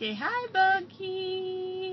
Say hi, Bucky.